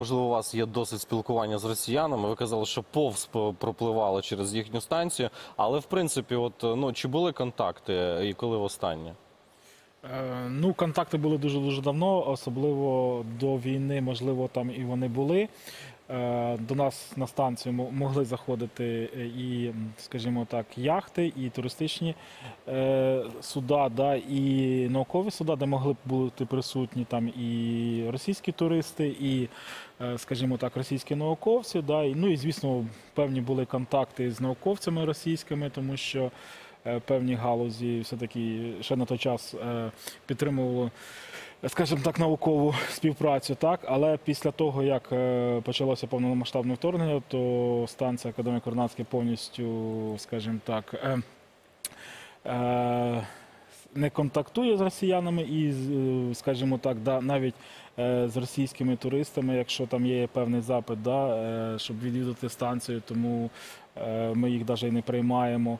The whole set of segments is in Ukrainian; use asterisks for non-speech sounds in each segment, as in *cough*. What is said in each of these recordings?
Можливо, у вас є досить спілкування з росіянами. Ви казали, що повз пропливали через їхню станцію. Але в принципі, от ну чи були контакти і коли востаннє? Е, Ну, контакти були дуже дуже давно, особливо до війни, можливо, там і вони були. Е, До нас на станцію могли заходити е, і, скажімо так, яхти, і туристичні е, суда, да, і наукові суда, де могли б бути присутні там і російські туристи, і, скажімо так, російські науковці. Да, і, ну і звісно, певні були контакти з науковцями російськими, тому що певні галузі все-таки ще на той час підтримувало. скажімо так, наукову співпрацю. Так, але після того, як е, почалося повномасштабне вторгнення, то станція Академії Корнацький повністю, скажімо так, е, е, не контактує з росіянами і, е, скажімо так, да, навіть е, з російськими туристами, якщо там є певний запит, да, е, щоб відвідати станцію, тому ми їх навіть не приймаємо.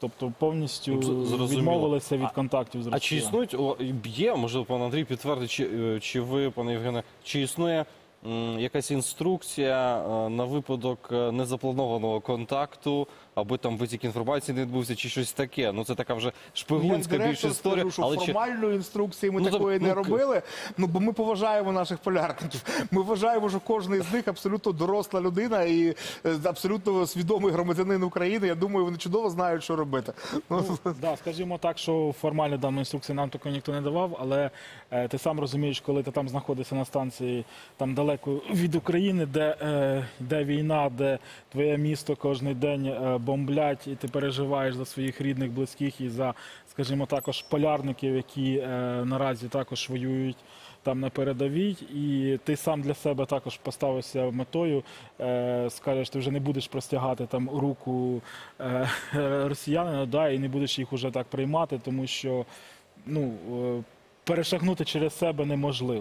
Тобто повністю Ну, зрозуміло. відмовилися від контактів з А чи існують є, можливо, пан Андрій підтвердить, чи, чи ви, пане Євгене, чи існує якась інструкція е, на випадок е, незапланованого контакту, аби там витік інформації не відбувся, чи щось таке? Ну це така вже шпигунська Як більш історія. скажу, що Але чи формальної інструкції ми Ну, такої ну, не робили. Ну бо ми поважаємо наших полярників. Ми вважаємо, що кожен з них абсолютно доросла людина і е, абсолютно свідомий громадянин України. Я думаю, вони чудово знають, що робити. Ну, Да, скажімо так, що формально дану інструкцію нам такої ніхто не давав, але е, ти сам розумієш, коли ти там знаходишся на станції там далеко від України, де, е, де війна, де твоє місто кожен день е, бомблять, і ти переживаєш за своїх рідних, близьких і за, скажімо, також полярників, які е, наразі також воюють. Там на передовій, і ти сам для себе також поставився метою, скажеш, ти вже не будеш простягати там руку *laughs* росіянина, да, і не будеш їх уже так приймати, тому що ну, перешагнути через себе неможливо.